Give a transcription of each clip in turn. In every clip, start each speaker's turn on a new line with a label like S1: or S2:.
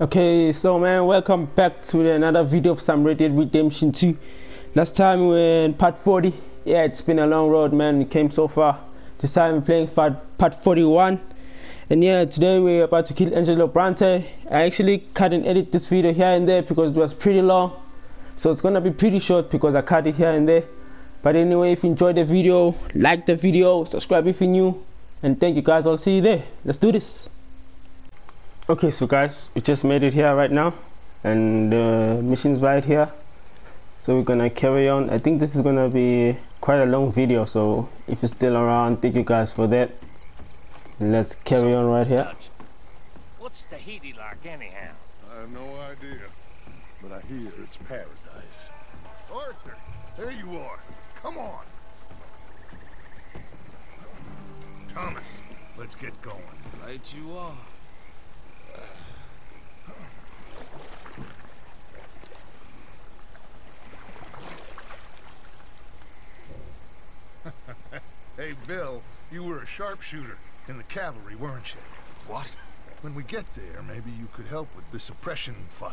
S1: Okay, so man, welcome back to another video of some Dead Redemption 2. Last time we were in part 40. Yeah, it's been a long road, man. We came so far. This time we're playing part 41. And yeah, today we're about to kill Angelo Bronte I actually cut and edit this video here and there because it was pretty long. So it's gonna be pretty short because I cut it here and there. But anyway, if you enjoyed the video, like the video, subscribe if you're new. And thank you guys, I'll see you there. Let's do this okay so guys we just made it here right now and the mission's right here. So we're gonna carry on. I think this is gonna be quite a long video so if you're still around thank you guys for that. Let's carry so, on right here.
S2: What's Tahiti like anyhow?
S3: I have no idea but I hear it's paradise. Arthur there you are. Come on. Thomas let's get going.
S4: Right you are
S3: Hey, Bill, you were a sharpshooter in the cavalry, weren't you?
S4: What?
S3: When we get there, maybe you could help with the suppression fire.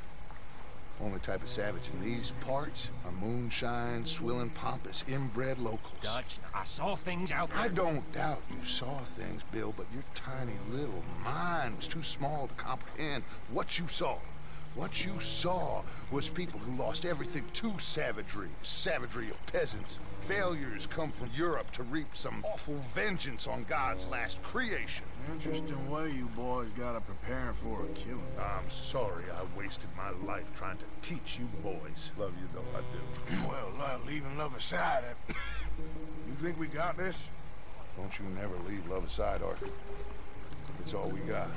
S3: Only type of savage in these parts are moonshine, swilling, pompous, inbred locals.
S4: Dutch, I saw things out there.
S3: I don't doubt you saw things, Bill, but your tiny little mind was too small to comprehend what you saw. What you saw was people who lost everything to savagery. Savagery of peasants. Failures come from Europe to reap some awful vengeance on God's last creation.
S5: Interesting way you boys got up preparing for a killing.
S3: I'm sorry I wasted my life trying to teach you boys. Love you though, I do.
S5: Well, uh, leaving love aside, uh, you think we got this?
S3: Don't you never leave love aside, Arthur. It's all we got.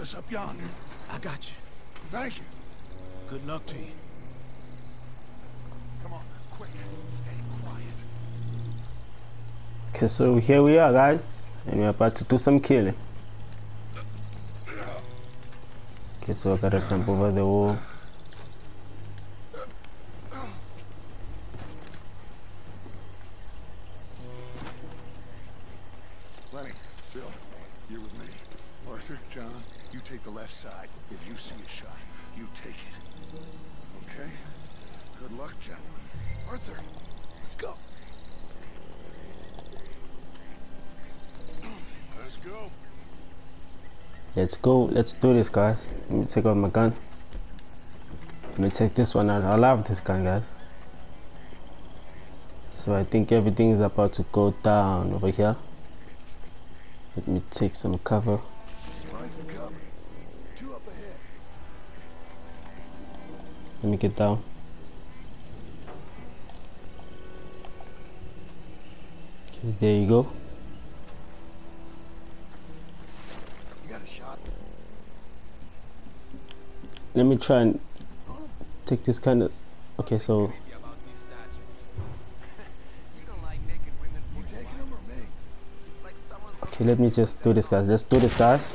S3: Pick us up yonder.
S4: I got you.
S3: Thank you.
S5: Good luck to you.
S3: Come on, quick. Stay quiet.
S1: Okay, so here we are, guys, and we're about to do some killing. Okay, so I gotta jump over the wall.
S3: Let's go.
S5: Let's
S1: do this, guys. Let me take out my gun. Let me take this one out. I love this gun, guys. So I think everything is about to go down over here. Let me take some cover. Let me get down. Okay, there you go.
S3: You got a shot?
S1: Let me try and take this kind of. Okay, so okay, let me just do this, guys. Let's do this, guys.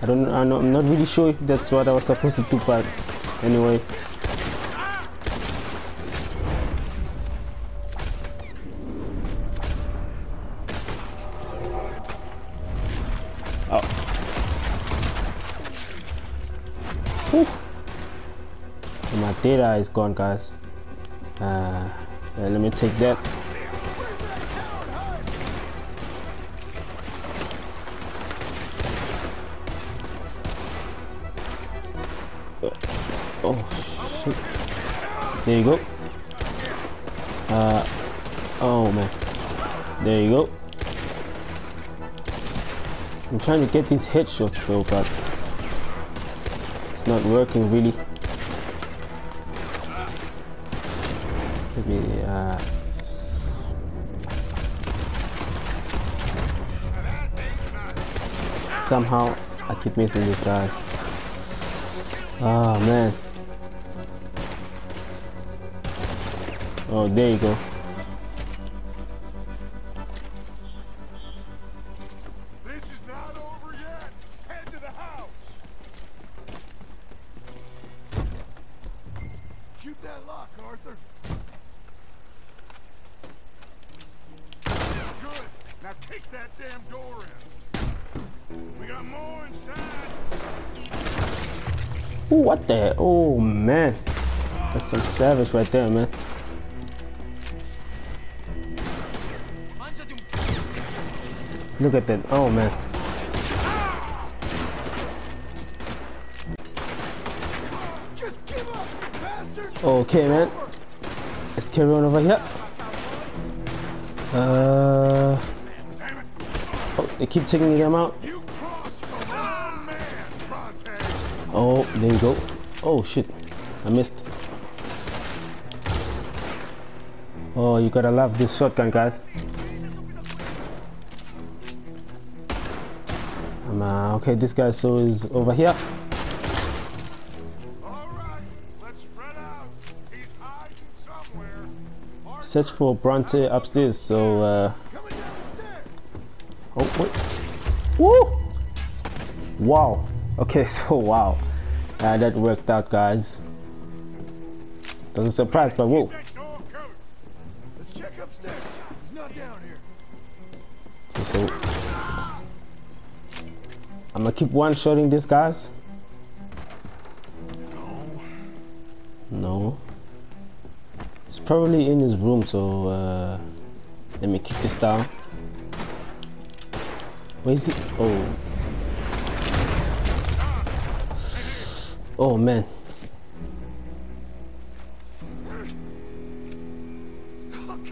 S1: I don't. I know, I'm not really sure if that's what I was supposed to do, but anyway. Whew. My data is gone, guys. Uh, let me take that. Oh shit. There you go. Uh oh man. There you go. I'm trying to get these headshots though, but it's not working really. Me uh somehow I keep missing these guys. Oh man. Oh, there you go.
S3: Kick that damn door in. We got more inside.
S1: Ooh, what the? Oh man. That's some savage right there, man. Look at that. Oh man.
S3: Just give up, bastard.
S1: Okay, man. Let's carry on over here. Uh. Oh, they keep taking out.
S3: The Bronte.
S1: Oh, there you go. Oh shit, I missed. Oh, you gotta love this shotgun, guys. Um, uh, okay, this guy so is over here.
S3: Out.
S1: Search for Bronte upstairs. So, uh, wait, woo! Wow. Okay, so wow, uh, that worked out, guys. Doesn't surprise, but whoa.
S3: That door covered. Let's check upstairs. He's not down here.
S1: Okay, so I'm gonna keep one shotting these guys.
S3: No.
S1: No. It's probably in his room, so uh, let me kick this down. Where is he? Oh. Oh man.
S6: Okay,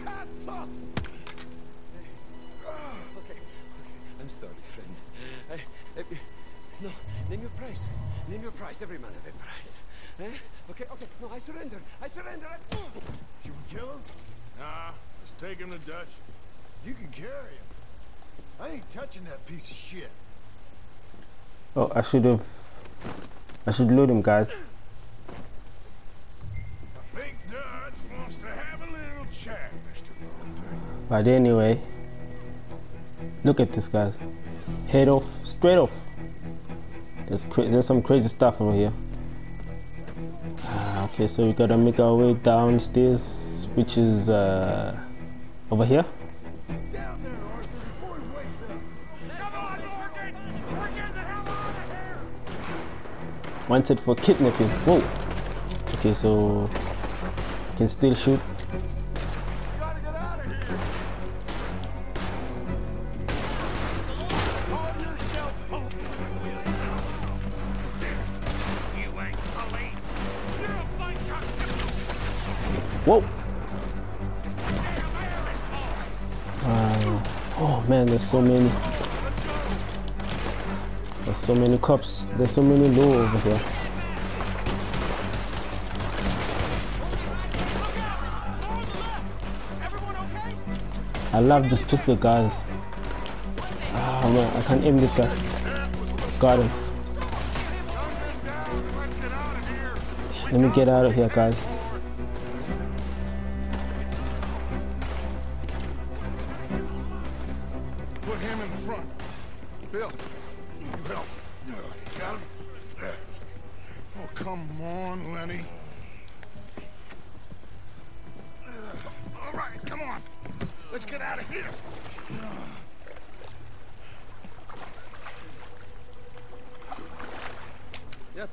S6: I'm sorry, friend. I, I, no, name your price. Name your price. Every man have a price. Eh? Okay, okay. No, I surrender. I surrender. I...
S3: Should we kill him? Nah, let's take him to Dutch. You can carry him. I ain't touching that piece of shit.
S1: Oh, I should have. I should load him, guys.
S3: I think Dutch wants to have a little chat, Mr.
S1: But anyway, look at this, guys. Head off, straight off. There's there's some crazy stuff over here. Ah, okay, so we gotta make our way downstairs, which is uh, over here. Wanted for kidnapping. Whoa. Okay, so I can still shoot. Whoa. Uh, oh man, there's so many. So many cops. There's so many low over here. I love this pistol, guys. Ah man, I can't aim this guy. Got him. Let me get out of here, guys.
S3: Put him in the front. Bill, you help. You got him? Oh, come on, Lenny. All right, come on. Let's get out of here.
S6: Yep.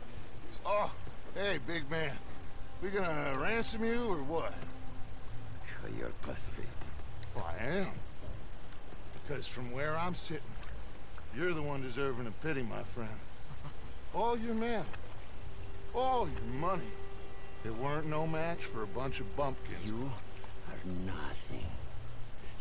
S3: Oh, hey, big man. We gonna ransom you or what?
S6: You're pathetic.
S3: Well, I am. Because from where I'm sitting, you're the one deserving of pity, my friend. All your men, all your money, it weren't no match for a bunch of bumpkins.
S6: You are nothing.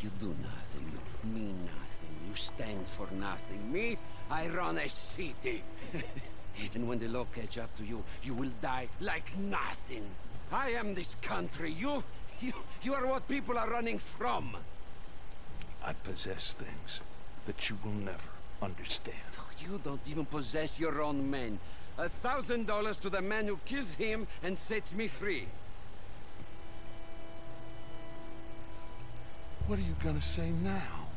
S6: You do nothing. You mean nothing. You stand for nothing. Me, I run a city. and when the law catch up to you, you will die like nothing. I am this country. You, you, you are what people are running from.
S3: I possess things that you will never,
S7: understand.
S6: You don't even possess your own men. A thousand dollars to the man who kills him and sets me free.
S7: What are you gonna say now?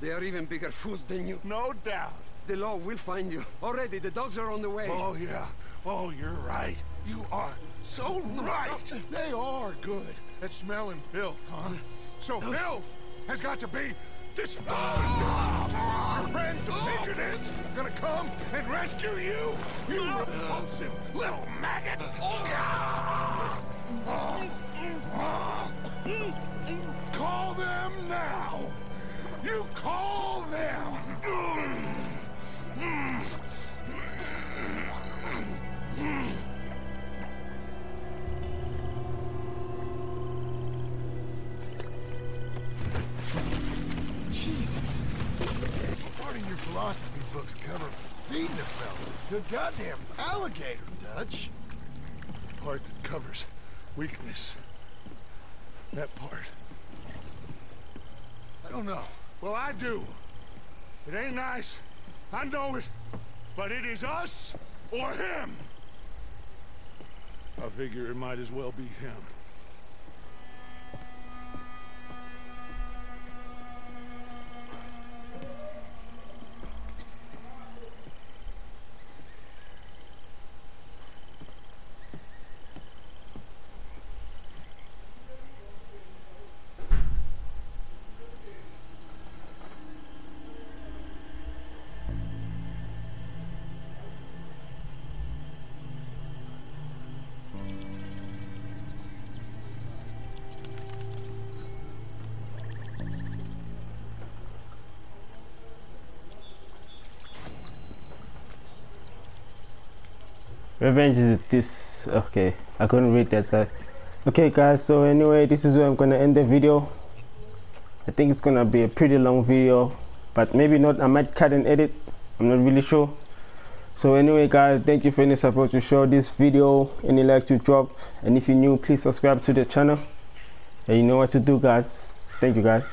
S6: They are even bigger fools than you.
S3: No doubt.
S6: The law will find you. Already, the dogs are on the way.
S3: Oh, yeah. Oh, you're right. You are so right. They are good at smelling filth, huh? So filth has got to be disposed of. Friends, the Pinkertons, are gonna come and rescue you. You repulsive little maggot. Call them now. You call them. Philosophy books cover feeding a fella. Good goddamn alligator, Dutch. The part that covers weakness. That part. I don't know. Well, I do. It ain't nice. I know it. But it is us or him. I figure it might as well be him.
S1: Revenge is this okay I couldn't read that side. Okay guys so anyway this is where I'm gonna end the video. I think it's gonna be a pretty long video but maybe not I might cut and edit I'm not really sure. So anyway guys thank you for any support to show this video. Any likes to drop and if you're new please subscribe to the channel. And you know what to do guys. Thank you guys